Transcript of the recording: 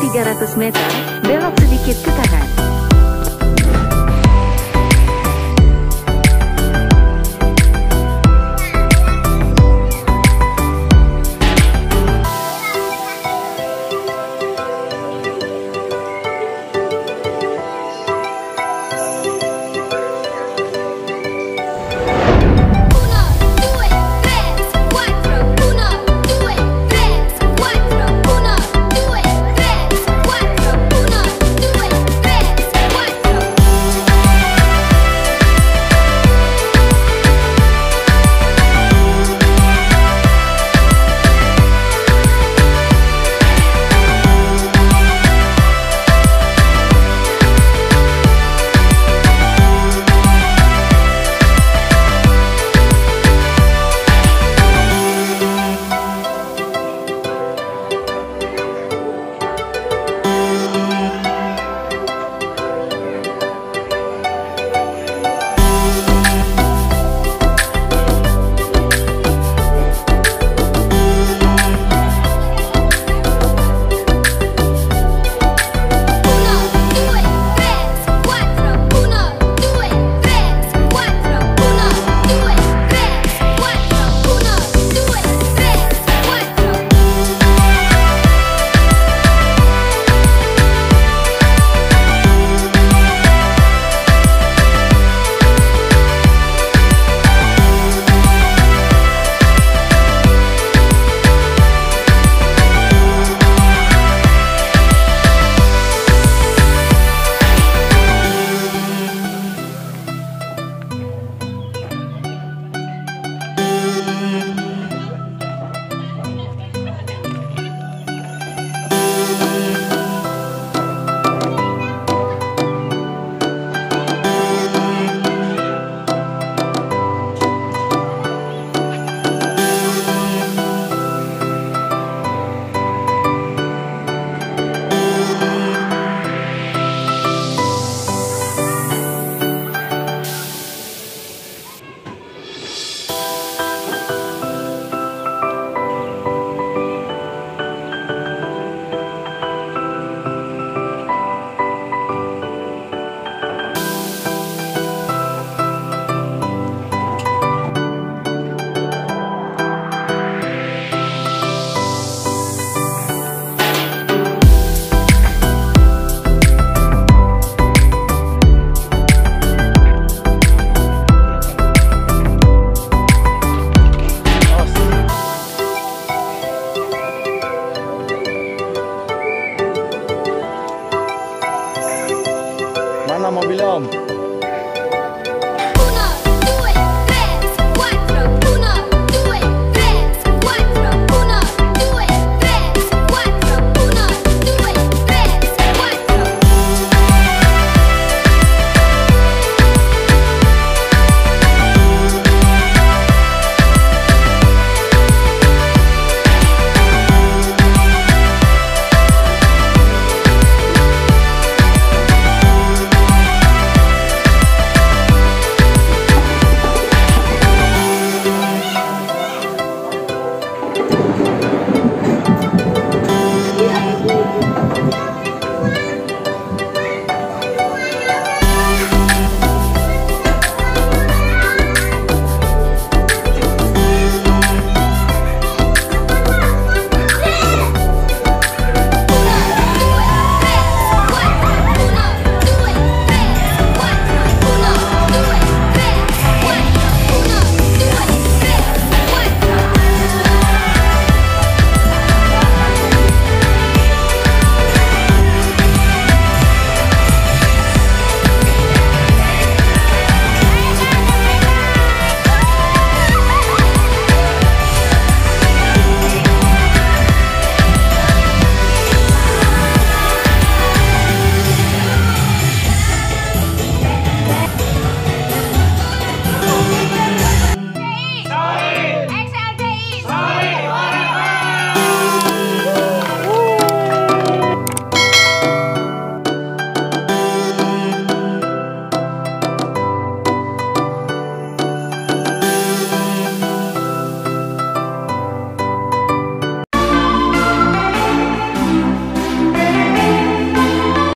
300 meter, belok sedikit ke kanan. Anna Mobilom.